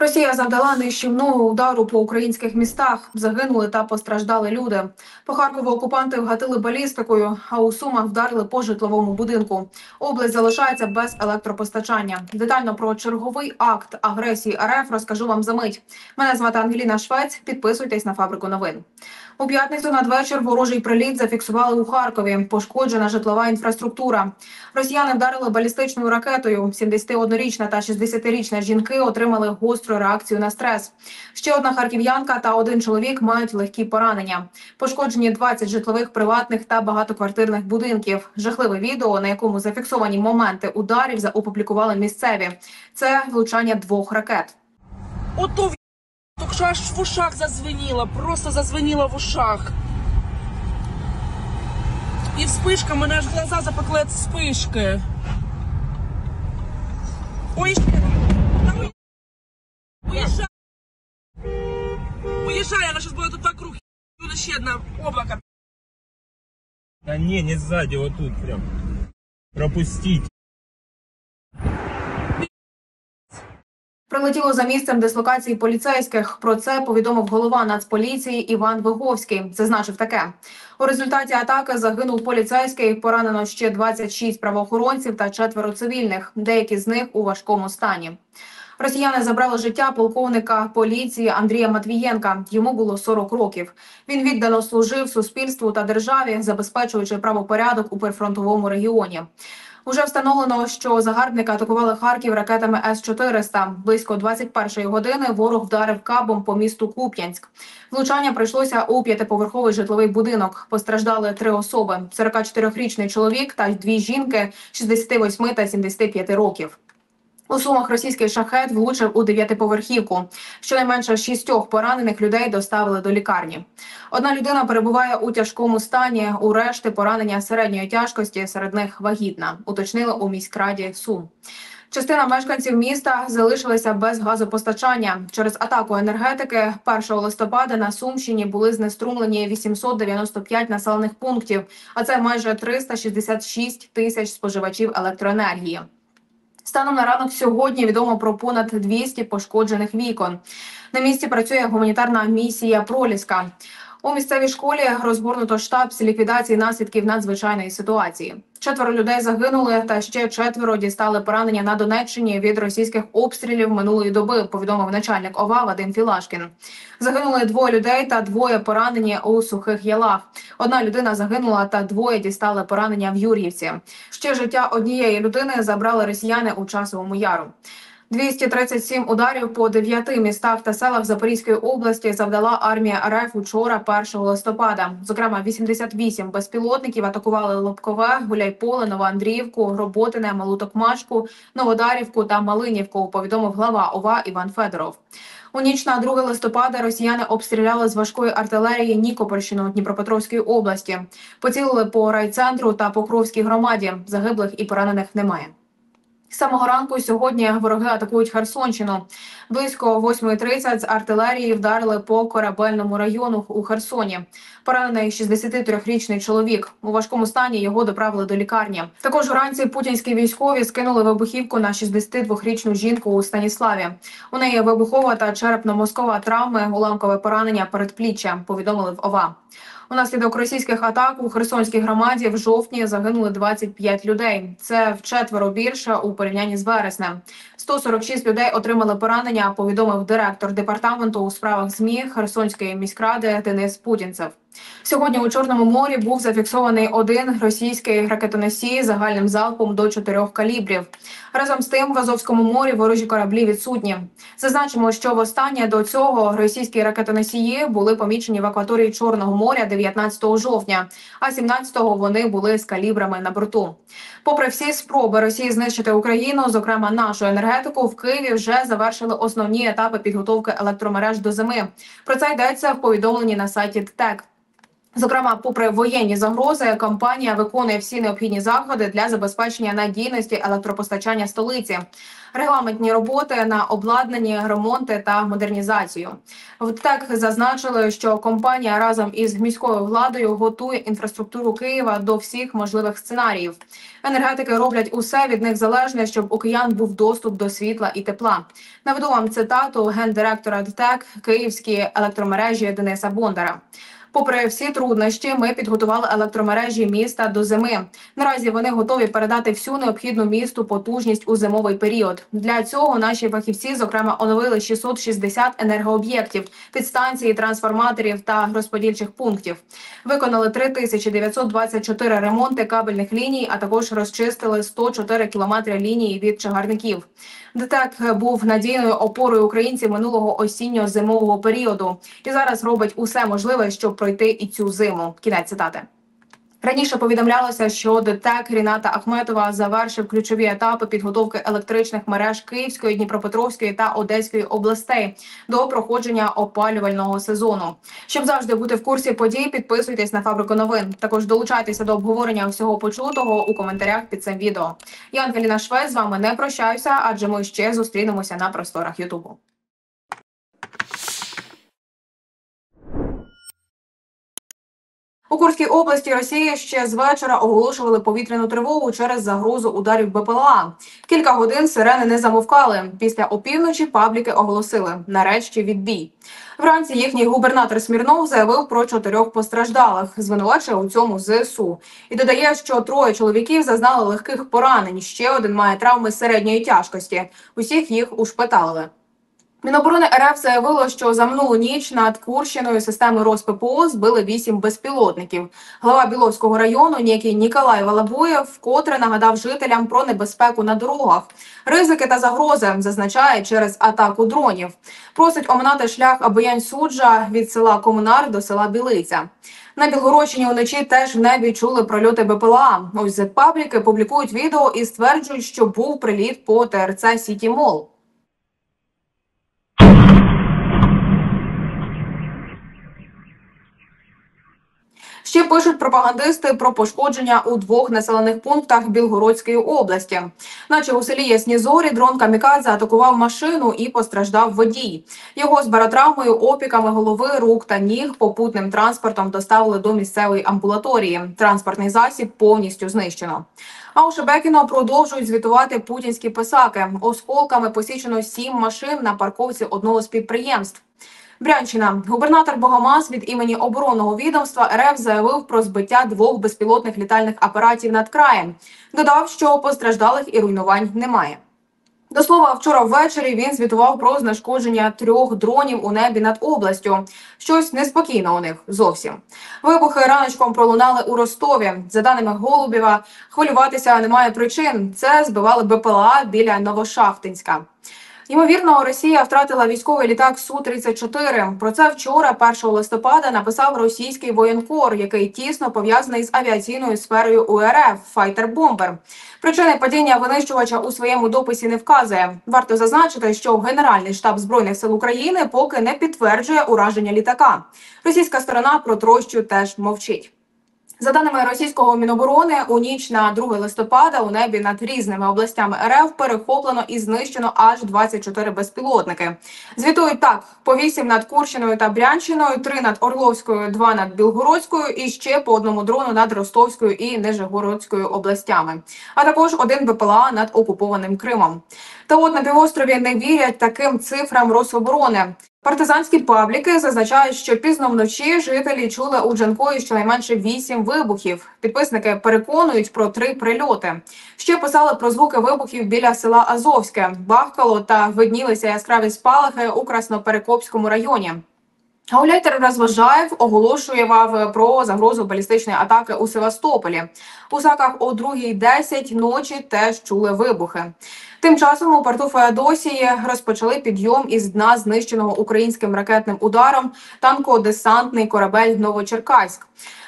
Росія завдала нищівного удару по українських містах. Загинули та постраждали люди. По Харкову окупанти вгатили балістикою, а у Сумах вдарили по житловому будинку. Область залишається без електропостачання. Детально про черговий акт агресії РФ розкажу вам за мить. Мене звати Ангеліна Швець. Підписуйтесь на фабрику новин. У п'ятницю надвечір ворожий приліт зафіксували у Харкові. Пошкоджена житлова інфраструктура. Росіяни вдарили балістичною ракетою. 71-річна та 60-річна жінки отримали гостру реакцію на стрес. Ще одна харків'янка та один чоловік мають легкі поранення. Пошкоджені 20 житлових, приватних та багатоквартирних будинків. Жахливе відео, на якому зафіксовані моменти ударів, опублікували місцеві. Це влучання двох ракет. Ото що аж в ушах зазвеніло, просто зазвеніло в ушах. І вспишка, мене аж глаза запекли від вспишки. Ой, ще. Буде ще одна облако. Да не, не сзади, вот тут прям. Пропустить. Прилетіло за місцем дислокації поліцейських. Про це повідомив голова Нацполіції Іван Виговський. Зазначив таке: у результаті атаки загинув поліцейський. Поранено ще 26 правоохоронців та четверо цивільних. Деякі з них у важкому стані. Росіяни забрали життя полковника поліції Андрія Матвієнка. Йому було 40 років. Він віддано служив суспільству та державі, забезпечуючи правопорядок у прифронтовому регіоні. Уже встановлено, що загарбника атакували Харків ракетами С-400. Близько 21-ї години ворог вдарив кабом по місту Куп'янськ. Влучання прийшлося у п'ятиповерховий житловий будинок. Постраждали три особи: – 44-річний чоловік та дві жінки 68 та 75 років. У сумах російський шахет влучив у дев'ятиповерхівку. Щонайменше шістьох поранених людей доставили до лікарні. Одна людина перебуває у тяжкому стані. У решти поранення середньої тяжкості, серед них вагітна. Уточнили у міськраді Сум. Частина мешканців міста залишилися без газопостачання через атаку енергетики. 1 листопада на Сумщині були знеструмлені 895 населених пунктів, а це майже 366 тисяч споживачів електроенергії. Станом на ранок сьогодні відомо про понад 200 пошкоджених вікон. На місці працює гуманітарна місія Проліска. У місцевій школі розгорнуто штаб з ліквідації наслідків надзвичайної ситуації. Четверо людей загинули, та ще четверо дістали поранення на Донеччині від російських обстрілів минулої доби. Повідомив начальник ОВА Вадим Філашкін. Загинули двоє людей та двоє поранені у сухих ялах. Одна людина загинула, та двоє дістали поранення в Юр'ївці. Ще життя однієї людини забрали росіяни у часовому яру. 237 ударів по дев'яти містах та селах Запорізької області завдала армія РФ учора, 1 листопада. Зокрема, 88 безпілотників атакували Лобкове, Гуляйполе, Новоандріївку, Роботине, Малу Токмачку, Новодарівку та Малинівку. Повідомив глава ОВА Іван Федоров. У ніч на 2 листопада росіяни обстріляли з важкої артилерії Нікопольщину Дніпропетровської області. Поцілили по райцентру та Покровській громаді. Загиблих і поранених немає. Самого ранку сьогодні вороги атакують Херсонщину. Близько 8.30 з артилерії вдарили по корабельному району у Херсоні. Поранений 63-річний чоловік. У важкому стані його доправили до лікарні. Також уранці путінські військові скинули вибухівку на 62-річну жінку у Станіславі. У неї вибухова та черепно-мозкова травми, уламкове поранення передпліччя. Повідомили в ОВА. Унаслідок російських атак у Херсонській громаді в жовтні загинули 25 людей. Це вчетверо більше у порівнянні з вереснем. 146 людей отримали поранення. Повідомив директор департаменту у справах змі Херсонської міськради Денис Путінцев. Сьогодні у Чорному морі був зафіксований один російський ракетоносій загальним залпом до чотирьох калібрів. Разом з тим в Азовському морі ворожі кораблі відсутні. Зазначимо, що востаннє до цього російські ракетоносії були помічені в акваторії Чорного моря 19 жовтня, а 17-го вони були з калібрами на борту. Попри всі спроби Росії знищити Україну, зокрема нашу енергетику, в Києві вже завершили основні етапи підготовки електромереж до зими. Про це йдеться в повідомленні на сайті ТТЕК. Зокрема, попри воєнні загрози, компанія виконує всі необхідні заходи для забезпечення надійності електропостачання столиці. регламентні роботи на обладнанні, ремонти та модернізацію. В ТЕК зазначили, що компанія разом із міською владою готує інфраструктуру Києва до всіх можливих сценаріїв. Енергетики роблять усе від них залежне, щоб у киян був доступ до світла і тепла. Наведу вам цитату гендиректора ДТЕК Київські електромережі Дениса Бондара. Попри всі труднощі, ми підготували електромережі міста до зими. Наразі вони готові передати всю необхідну місту потужність у зимовий період. Для цього наші фахівці, зокрема, оновили 660 енергооб'єктів, підстанції, трансформаторів та розподільчих пунктів. Виконали 3924 ремонти кабельних ліній, а також розчистили 104 кілометри лінії від чагарників. ДТЕК був надійною опорою українців минулого осінньо-зимового періоду і зараз робить усе можливе, щоб пройти і цю зиму. Кінець цитати. Раніше повідомлялося, що ДТЕК Ріната Ахметова завершив ключові етапи підготовки електричних мереж Київської, Дніпропетровської та Одеської областей до проходження опалювального сезону. Щоб завжди бути в курсі подій, підписуйтесь на фабрику новин. Також долучайтеся до обговорення всього почутого у коментарях під цим відео. Я Ангеліна Швець з вами не прощаюся, адже ми ще зустрінемося на просторах Ютубу. У Курській області Росії ще з вечора оголошували повітряну тривогу через загрозу ударів БПЛА. Кілька годин сирени не замовкали. Після опівночі пабліки оголосили нарешті відбій. Вранці їхній губернатор Смірнов заявив про чотирьох постраждалих, звинувачує у цьому ЗСУ. І додає, що троє чоловіків зазнали легких поранень. Ще один має травми середньої тяжкості. Усіх їх ушпиталили. Міноборони РФ заявило, що за минулу ніч над Курщиною системи РосППО збили вісім безпілотників. Глава Біловського району, ніякий Ніколай Валабуєв, вкотре нагадав жителям про небезпеку на дорогах. Ризики та загрози зазначає через атаку дронів. Просить оминати шлях Абоянь Суджа від села Комунар до села Білиця. На Білгородщині уночі теж в небі чули прольоти БПЛА. Ось пабліки публікують відео і стверджують, що був приліт по ТРЦ Сіті Мол. Ще пишуть пропагандисти про пошкодження у двох населених пунктах Білгородської області. Наче у селі Ясні Зорі дрон Камікадзе атакував машину і постраждав водій. Його з баротравмою, опіками голови, рук та ніг попутним транспортом доставили до місцевої амбулаторії. Транспортний засіб повністю знищено. А у Шебекіно продовжують звітувати путінські писаки. Осколками посічено сім машин на парковці одного з підприємств. Брянщина губернатор Богомаз від імені оборонного відомства РФ заявив про збиття двох безпілотних літальних апаратів над краєм. Додав, що постраждалих і руйнувань немає. До слова, вчора ввечері він звітував про знешкодження трьох дронів у небі над областю. Щось неспокійно у них зовсім. Вибухи раночком пролунали у Ростові. За даними Голубєва, хвилюватися немає причин. Це збивали БПЛА біля Новошахтинська. Ймовірно, Росія втратила військовий літак су 34 Про це вчора, 1 листопада, написав російський воєнкор, який тісно пов'язаний з авіаційною сферою у РФ файтер-бомбер. Причини падіння винищувача у своєму дописі не вказує. Варто зазначити, що Генеральний штаб збройних сил України поки не підтверджує ураження літака. Російська сторона про трощу теж мовчить. За даними російського міноборони, у ніч на 2 листопада у небі над різними областями РФ перехоплено і знищено аж 24 безпілотники. Звітують так: по 8 над Курщиною та Брянщиною, 3 над Орловською, 2 над Білгородською і ще по одному дрону над Ростовською і Нижегородською областями. А також один БПЛА над окупованим Кримом. Та от на півострові не вірять таким цифрам Рособорони. Партизанські пабліки зазначають, що пізно вночі жителі чули у Джанкої щонайменше вісім вибухів. Підписники переконують про три прильоти. Ще писали про звуки вибухів біля села Азовське, бахкало та виднілися яскраві спалахи у Красноперекопському районі. Гауляйтер розважаєв оголошував про загрозу балістичної атаки у Севастополі. У саках о 2.10 ночі теж чули вибухи. Тим часом у порту Феодосії розпочали підйом із дна знищеного українським ракетним ударом танко-десантний корабель Новочеркаськ.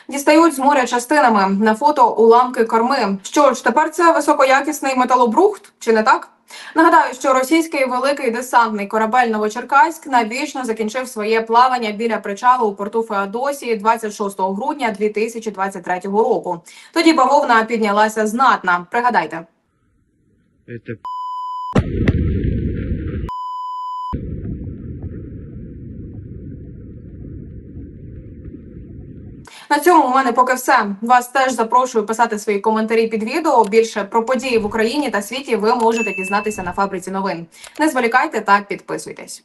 Дістають з моря частинами на фото уламки корми. Що ж, тепер це високоякісний металобрухт, чи не так? Нагадаю, що російський великий десантний корабель Новочеркаськ навічно закінчив своє плавання біля причалу у порту Феодосії 26 грудня 2023 року. Тоді бавовна піднялася знатна. Пригадайте. Это На цьому у мене поки все. Вас теж запрошую писати свої коментарі під відео. Більше про події в Україні та світі ви можете дізнатися на фабриці новин. Не зволікайте та підписуйтесь.